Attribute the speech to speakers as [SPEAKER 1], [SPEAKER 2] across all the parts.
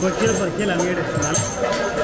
[SPEAKER 1] cualquiera, cualquiera, mire, ¿vale?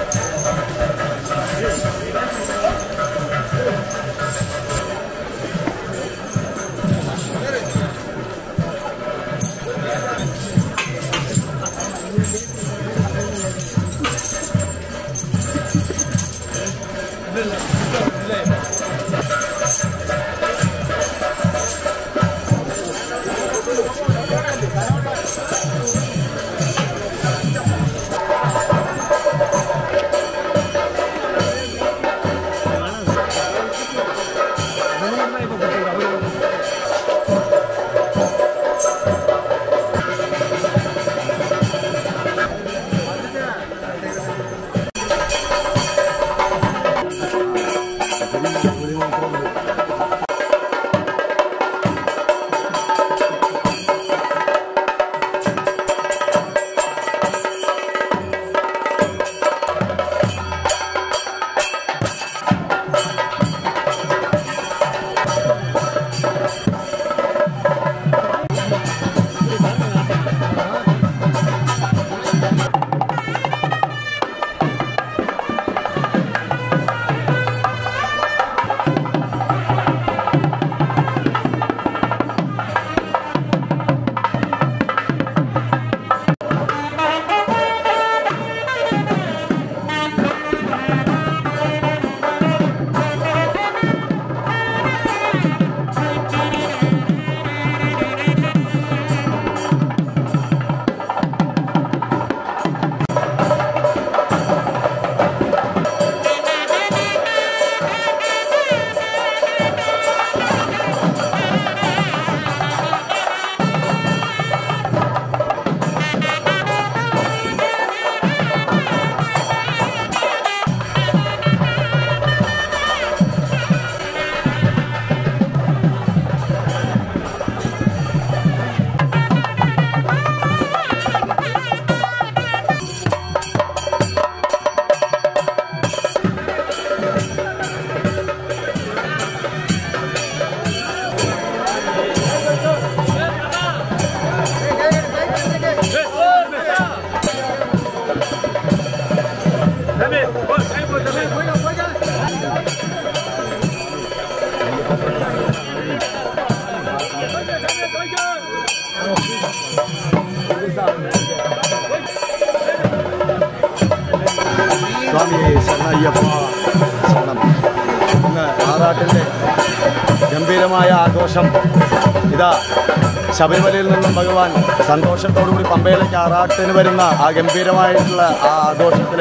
[SPEAKER 1] ശബരിമലയിൽ നിന്നും ഭഗവാൻ സന്തോഷത്തോടുകൂടി പമ്പയിലേക്ക് ആറാട്ടിന് വരുന്ന ആ ഗംഭീരമായിട്ടുള്ള ആ ആഘോഷത്തിൽ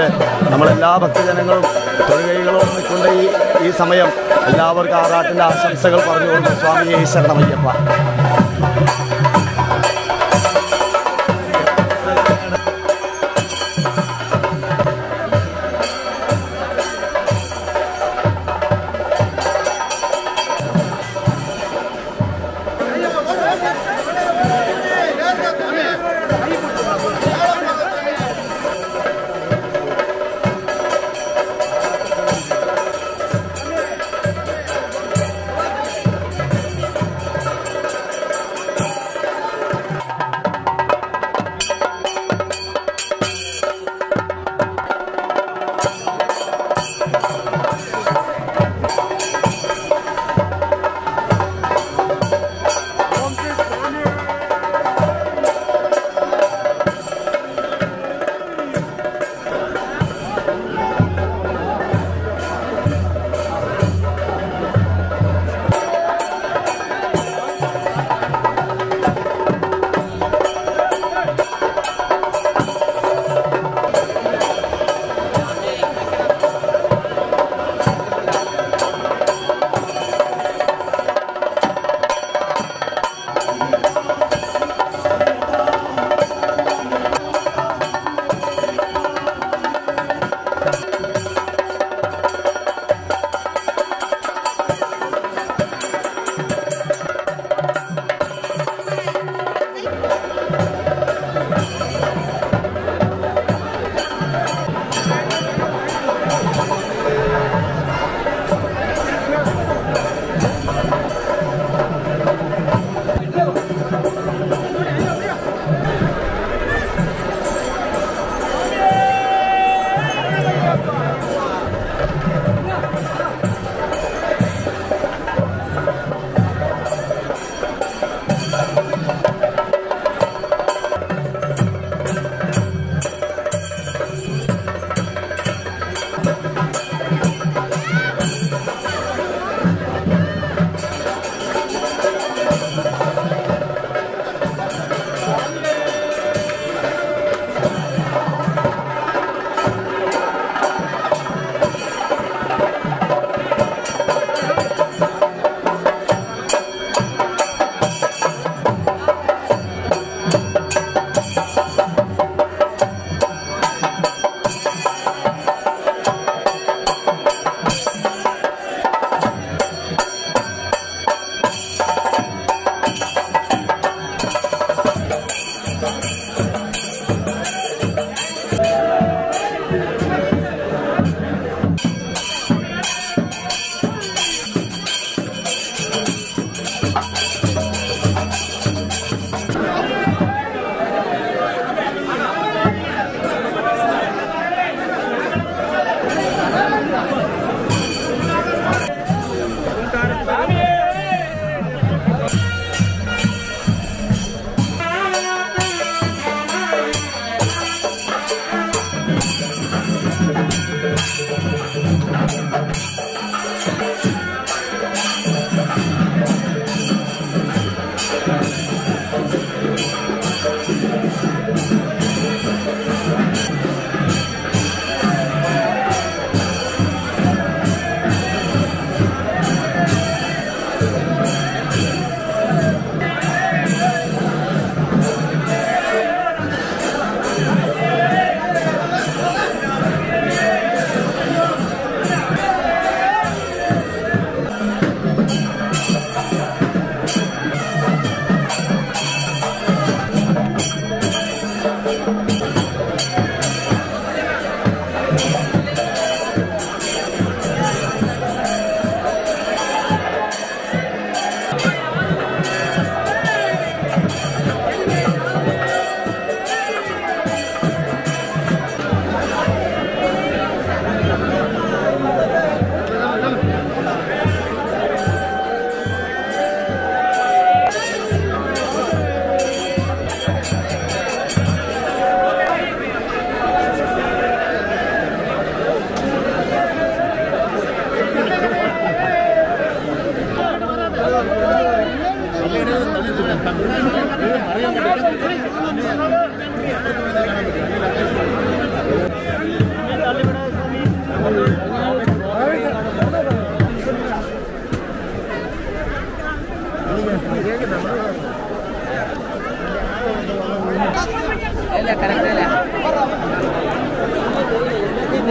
[SPEAKER 1] നമ്മളെല്ലാ ഭക്തജനങ്ങളും തൊഴുകൈകളോട് നിൽക്കുന്ന ഈ ഈ സമയം എല്ലാവർക്കും ആറാട്ടിന്റെ ആശംസകൾ പറഞ്ഞുകൊണ്ട് സ്വാമിയെ ശരണമയ്യപ്പ.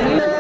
[SPEAKER 2] 네.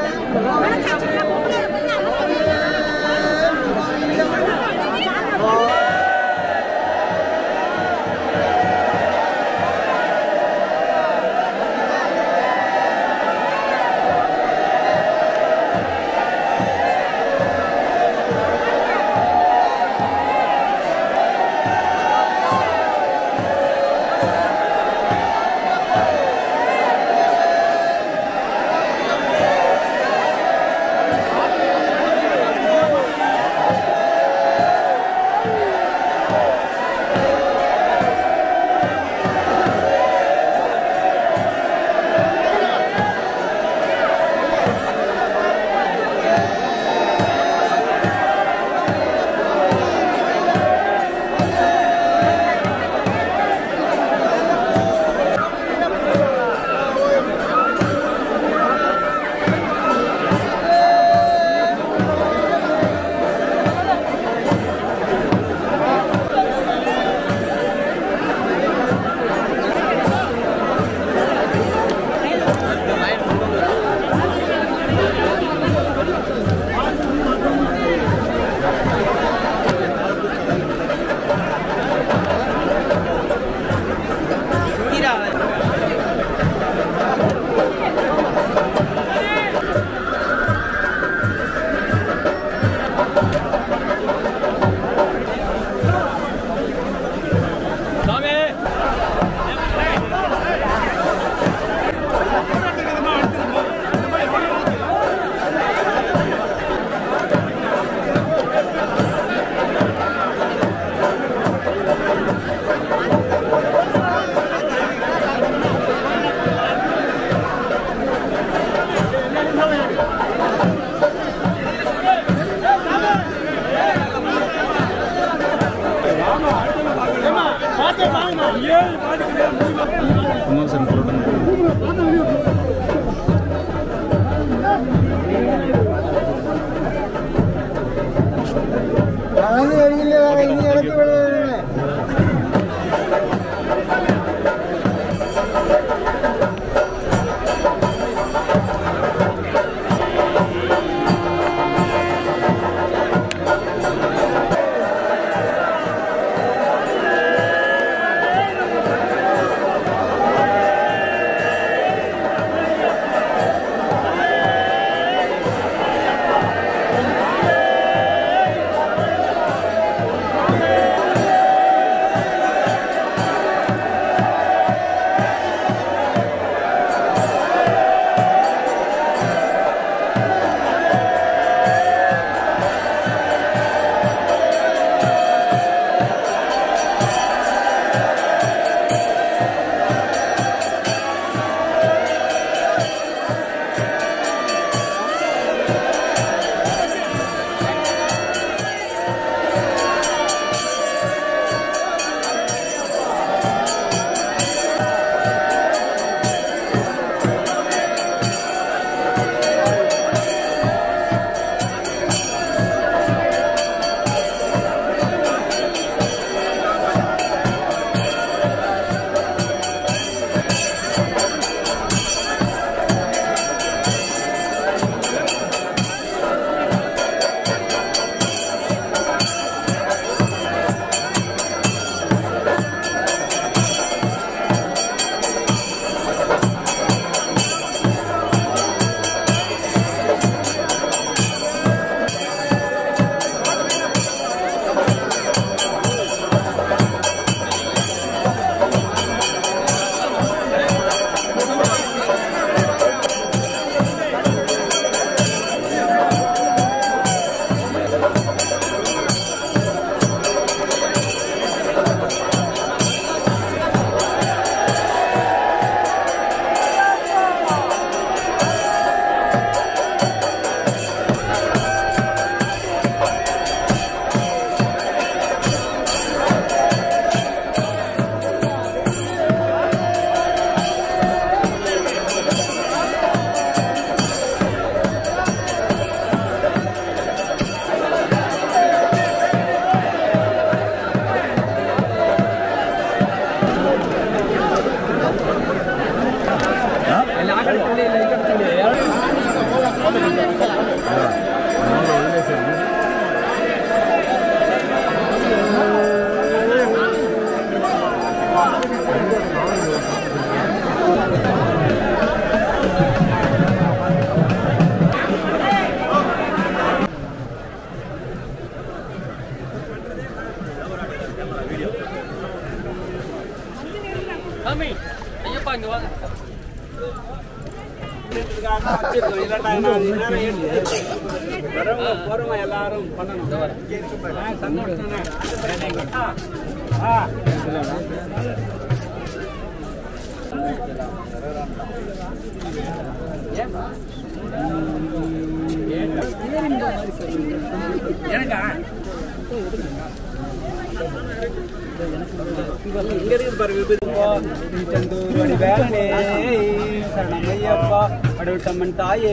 [SPEAKER 2] சரணமையப்பா அடுத்தம்மன் தாயே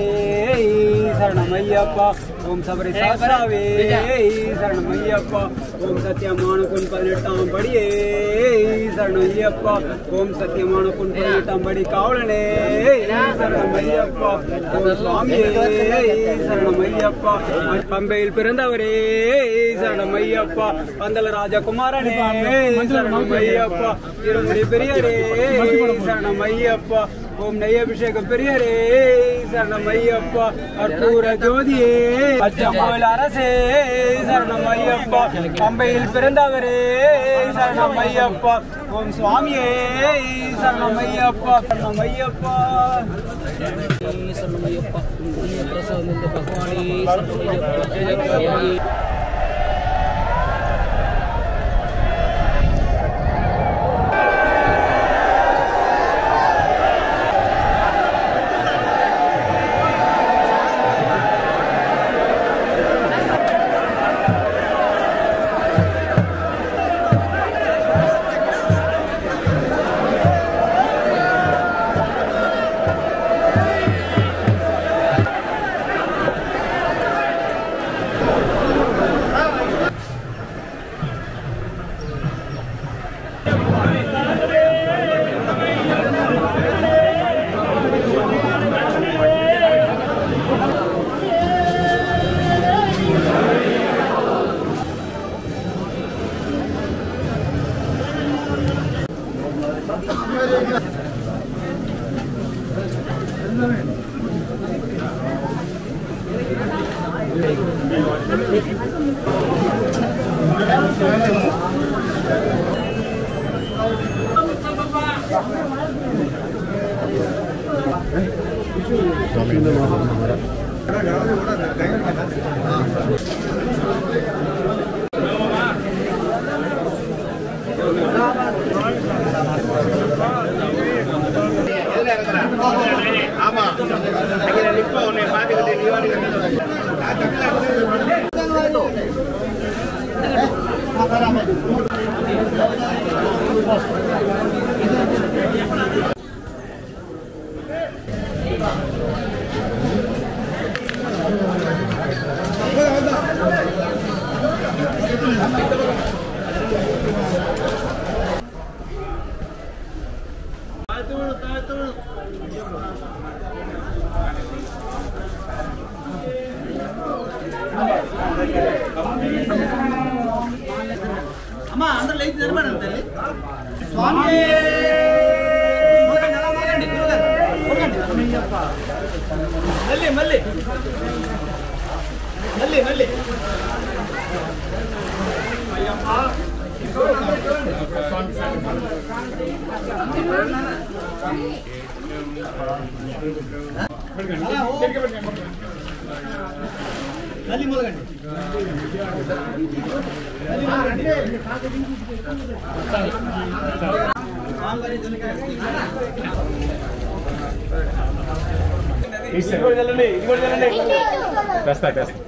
[SPEAKER 2] சரணமையப்பா ஓம் சபரி சாஸ்தாவே சரணமையப்பா ஓம் சத்தியமான பொன் பதினெட்டாம் படியே சரணம் ஐயப்பா ஓம் சத்தியமான பொன் பதினெட்டாம் படி காவலனே சரணம் ஐயப்பா ஓம் சுவாமியே சரணம் ஐயப்பா பம்பையில் பிறந்தவரே சரணம் ஐயப்பா பந்தல ராஜகுமாரனே சரணம் ஐயப்பா திருமணி பெரியரே சரணம் ஐயப்பா ஓம் நெய்யபிஷேகம் பெரியரே சரணமையப்பா. அற்பூர ஜோதியே அச்சமோல் அரசே சரணம் ஐயப்பா பம்பையில் பிறந்தவரே சரணம் ஐயப்பா ஓம் சுவாமியே
[SPEAKER 3] சரணம் ஐயப்பா சரணம் ஐயப்பா சரணம் ஐயப்பா பிரசாதந்த பகவானே சரணம் Ayyappa か。Asta, asta.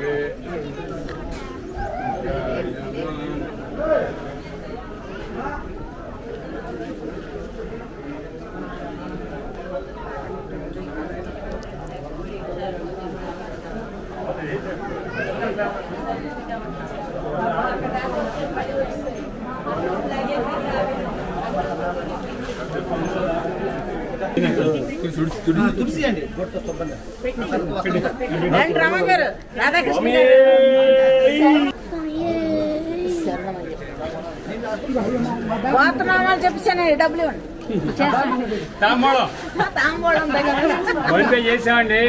[SPEAKER 3] best.
[SPEAKER 4] Mm, mm. గోత్రనామాలు చెప్పాను డబ్బులు ఇవ్వండి.
[SPEAKER 2] తాంబూలం.
[SPEAKER 4] తాంబూలం దగ్గర.
[SPEAKER 2] చేసామండి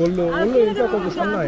[SPEAKER 3] বলল বলল এটা
[SPEAKER 5] কত সামনে